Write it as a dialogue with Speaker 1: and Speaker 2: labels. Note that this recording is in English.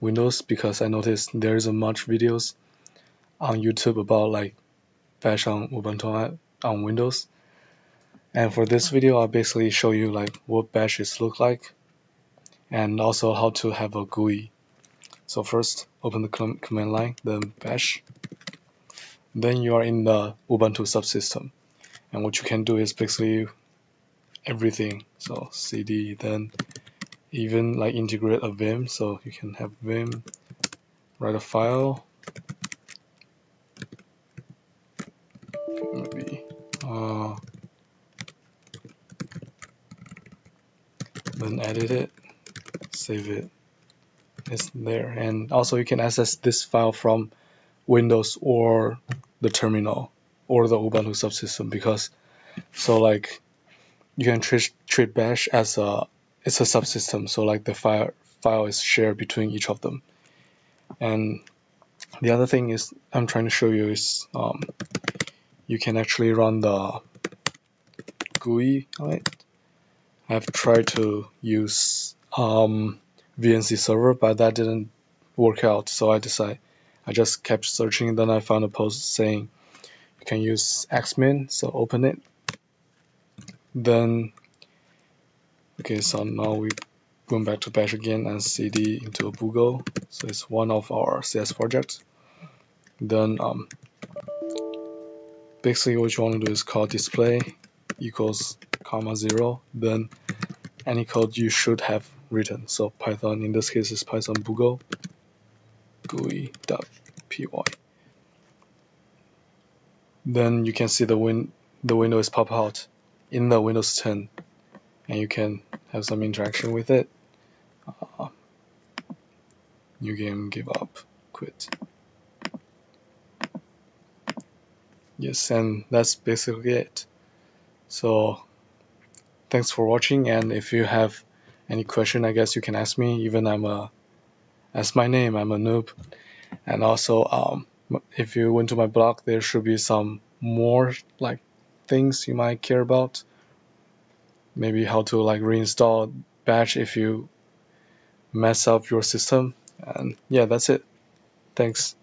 Speaker 1: Windows because I noticed there isn't much videos on YouTube about like bash on Ubuntu on Windows. And for this video, I'll basically show you like what bashes look like and also how to have a GUI. So first, open the command line, then bash. Then you are in the Ubuntu subsystem. And what you can do is basically everything. So cd, then even like integrate a vim. So you can have vim write a file. Maybe uh, then edit it save it. It's there. And also you can access this file from Windows or the terminal or the Ubuntu subsystem because so like you can treat, treat bash as a it's a subsystem, so like the file file is shared between each of them. And the other thing is I'm trying to show you is um, you can actually run the GUI on it. I've tried to use um, VNC server, but that didn't work out. So I decided I just kept searching. Then I found a post saying you can use Xming. So open it. Then Okay, so now we going back to bash again and cd into a Boogle. So it's one of our CS projects. Then um, basically what you want to do is call display equals comma zero. Then any code you should have written. So Python in this case is Python Boogle GUI.py. Then you can see the win the window is pop out in the Windows 10 and you can have some interaction with it. Uh, new game, give up, quit. Yes, and that's basically it. So, thanks for watching, and if you have any question, I guess you can ask me. Even I'm a, as my name, I'm a noob. And also, um, if you went to my blog, there should be some more like things you might care about maybe how to like reinstall bash if you mess up your system. And yeah that's it. Thanks